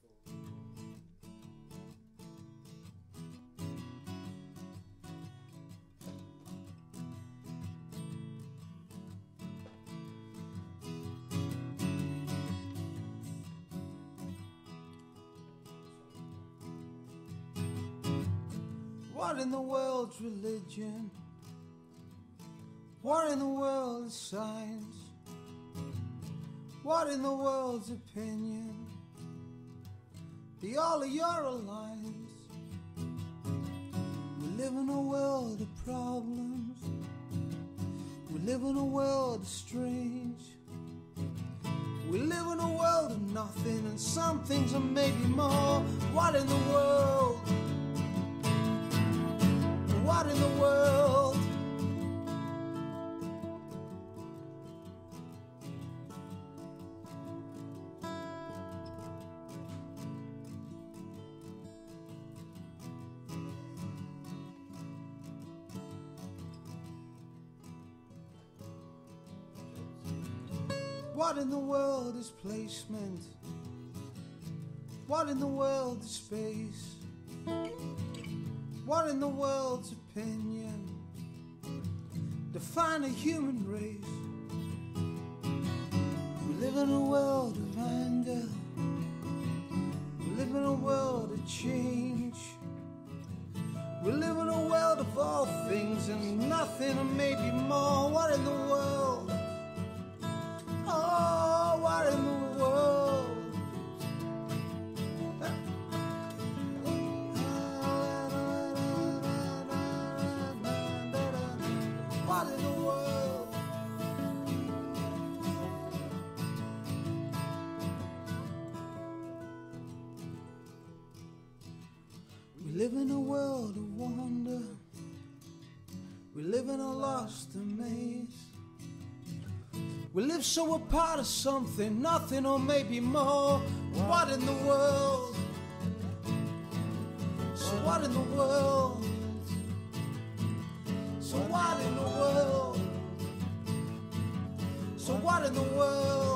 three, four. What in the world's religion? What in the world's science? What in the world's opinion? The all of your alliance. We live in a world of problems. We live in a world of strange. We live in a world of nothing and some things are maybe more. What in the world? What in the world is placement? What in the world is space? What in the world's opinion? Define a human race. We live in a world of anger. We live in a world of change. We live in a world of all things and nothing and maybe more. What in the world? Oh, what in the world? What in the world? We live in a world of wonder. We live in a lost amaze. We live so we're part of something, nothing or maybe more. What in the world? So what in the world? So what in the world? So what in the world?